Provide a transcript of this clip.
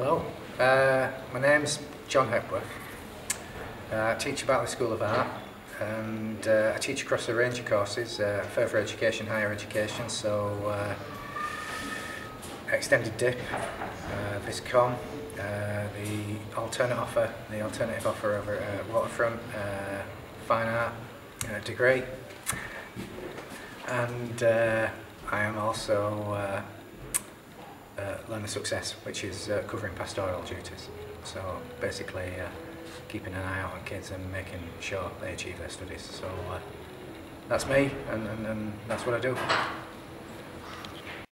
Hello, uh, my name's John Hepworth. Uh, I teach at Batley School of Art and uh, I teach across a range of courses, uh, further education, higher education, so uh, extended dip, uh, Viscom, uh, the alternate offer, the alternative offer over at Waterfront, uh, fine art uh, degree, and uh, I am also uh, uh, Learner Success, which is uh, covering pastoral duties. So basically, uh, keeping an eye out on kids and making sure they achieve their studies. So that's me, and, and, and that's what I do.